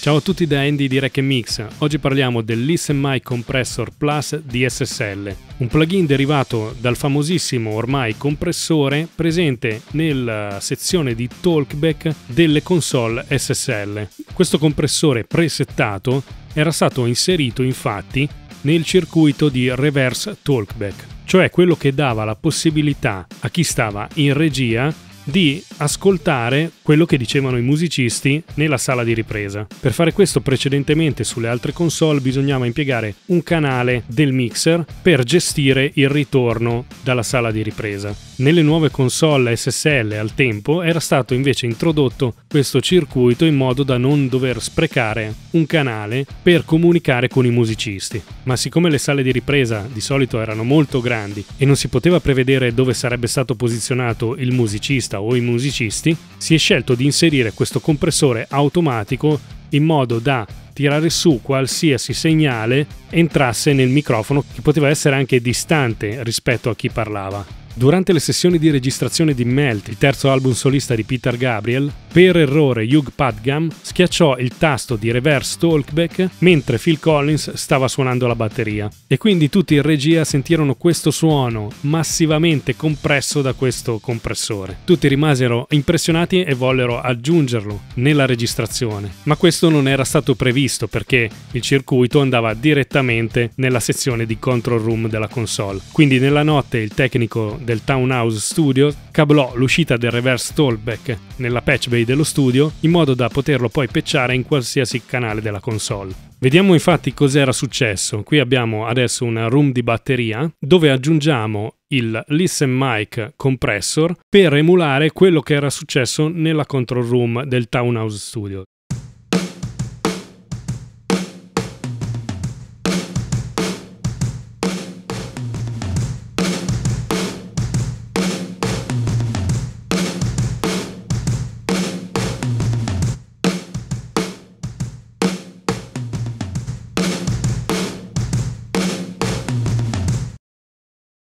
Ciao a tutti da Andy di Rec Mix. Oggi parliamo del Listen My Compressor Plus di SSL, un plugin derivato dal famosissimo ormai compressore presente nella sezione di talkback delle console SSL. Questo compressore presettato era stato inserito infatti nel circuito di reverse talkback, cioè quello che dava la possibilità a chi stava in regia di ascoltare quello che dicevano i musicisti nella sala di ripresa. Per fare questo precedentemente sulle altre console bisognava impiegare un canale del mixer per gestire il ritorno dalla sala di ripresa. Nelle nuove console SSL al tempo era stato invece introdotto questo circuito in modo da non dover sprecare un canale per comunicare con i musicisti. Ma siccome le sale di ripresa di solito erano molto grandi e non si poteva prevedere dove sarebbe stato posizionato il musicista o i musicisti, si è scelto di inserire questo compressore automatico in modo da tirare su qualsiasi segnale entrasse nel microfono che poteva essere anche distante rispetto a chi parlava. Durante le sessioni di registrazione di Melt, il terzo album solista di Peter Gabriel, per errore Hugh Padgham schiacciò il tasto di reverse talkback mentre Phil Collins stava suonando la batteria e quindi tutti in regia sentirono questo suono massivamente compresso da questo compressore. Tutti rimasero impressionati e vollero aggiungerlo nella registrazione, ma questo non era stato previsto perché il circuito andava direttamente nella sezione di control room della console. Quindi nella notte il tecnico del Townhouse Studio cablò l'uscita del reverse talkback nella patch bay dello studio in modo da poterlo poi patchare in qualsiasi canale della console. Vediamo infatti cos'era successo. Qui abbiamo adesso una room di batteria dove aggiungiamo il Listen Mic Compressor per emulare quello che era successo nella control room del Townhouse Studio.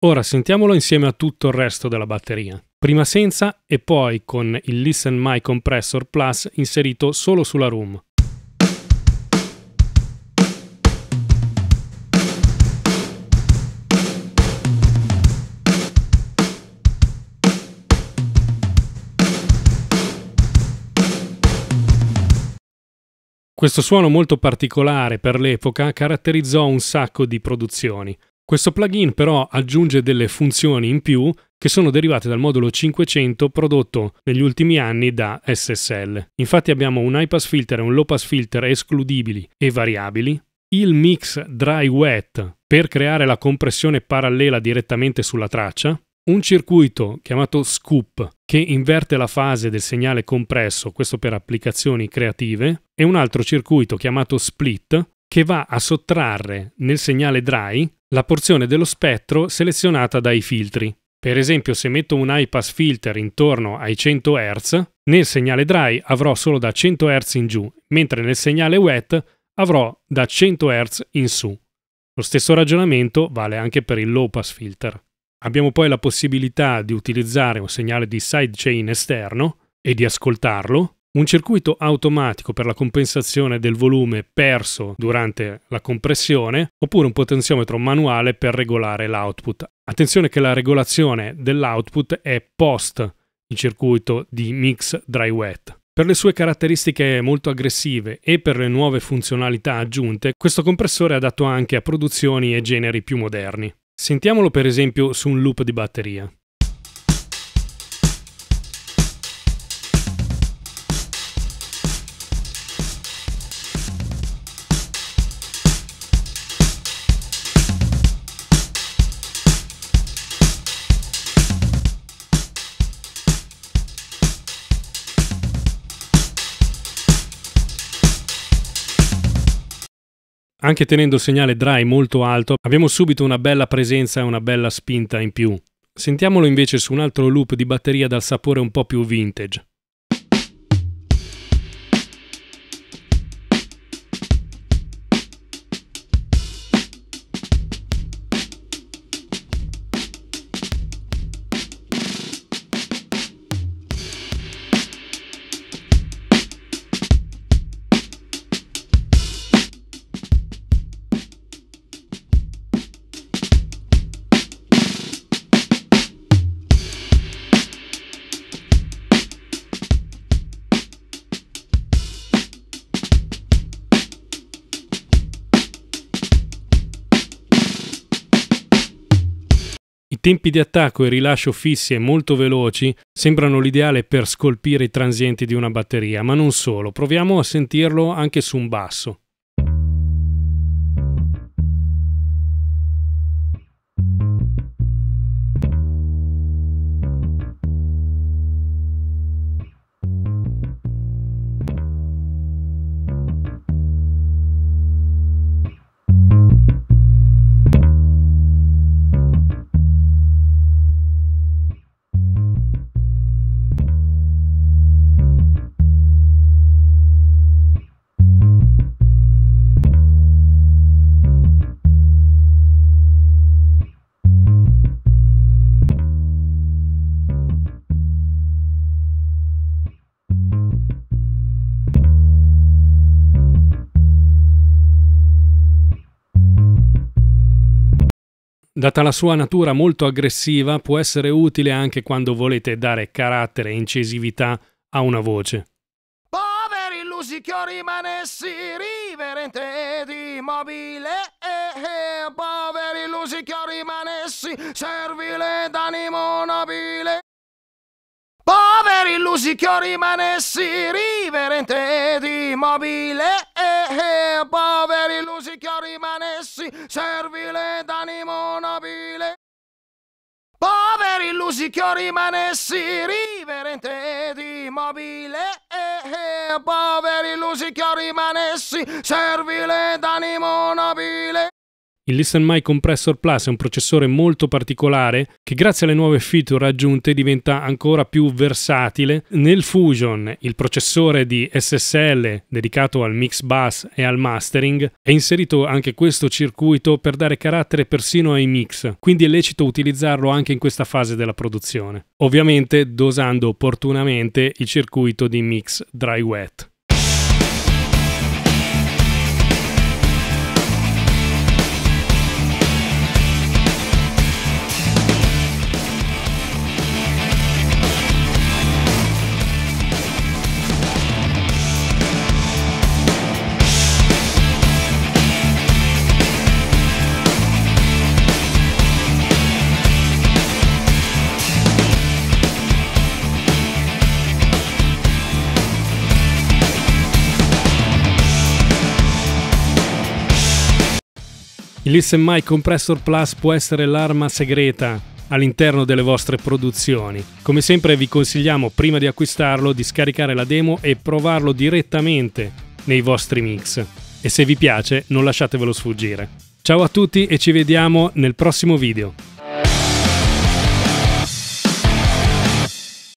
Ora sentiamolo insieme a tutto il resto della batteria. Prima senza e poi con il Listen My Compressor Plus inserito solo sulla room. Questo suono molto particolare per l'epoca caratterizzò un sacco di produzioni. Questo plugin però aggiunge delle funzioni in più che sono derivate dal modulo 500 prodotto negli ultimi anni da SSL. Infatti abbiamo un high pass filter e un low pass filter escludibili e variabili, il mix dry wet per creare la compressione parallela direttamente sulla traccia, un circuito chiamato scoop che inverte la fase del segnale compresso, questo per applicazioni creative, e un altro circuito chiamato split che va a sottrarre nel segnale dry la porzione dello spettro selezionata dai filtri. Per esempio, se metto un high pass filter intorno ai 100 Hz, nel segnale dry avrò solo da 100 Hz in giù, mentre nel segnale wet avrò da 100 Hz in su. Lo stesso ragionamento vale anche per il low pass filter. Abbiamo poi la possibilità di utilizzare un segnale di sidechain esterno e di ascoltarlo, un circuito automatico per la compensazione del volume perso durante la compressione oppure un potenziometro manuale per regolare l'output. Attenzione che la regolazione dell'output è post il circuito di mix dry wet. Per le sue caratteristiche molto aggressive e per le nuove funzionalità aggiunte, questo compressore è adatto anche a produzioni e generi più moderni. Sentiamolo per esempio su un loop di batteria. Anche tenendo il segnale dry molto alto, abbiamo subito una bella presenza e una bella spinta in più. Sentiamolo invece su un altro loop di batteria dal sapore un po' più vintage. Tempi di attacco e rilascio fissi e molto veloci sembrano l'ideale per scolpire i transienti di una batteria, ma non solo. Proviamo a sentirlo anche su un basso. Data la sua natura molto aggressiva, può essere utile anche quando volete dare carattere e incisività a una voce. Poveri illusi che rimanessi riverente di immobile. Eh, eh, Poveri illusi che rimanessi servile d'animo nobile. Poveri illusi che rimanessi riverente di immobile. Eh, eh, Poveri illusi che rimanessi servile d'animo nobile Che rimanessi riverente di immobile. Eh, Poveri illusi che rimanessi servile d'animo nobile il Listen My Compressor Plus è un processore molto particolare che grazie alle nuove feature aggiunte diventa ancora più versatile. Nel Fusion, il processore di SSL dedicato al mix bus e al mastering, è inserito anche questo circuito per dare carattere persino ai mix, quindi è lecito utilizzarlo anche in questa fase della produzione. Ovviamente dosando opportunamente il circuito di mix dry wet. Il My Compressor Plus può essere l'arma segreta all'interno delle vostre produzioni. Come sempre vi consigliamo prima di acquistarlo di scaricare la demo e provarlo direttamente nei vostri mix. E se vi piace non lasciatevelo sfuggire. Ciao a tutti e ci vediamo nel prossimo video.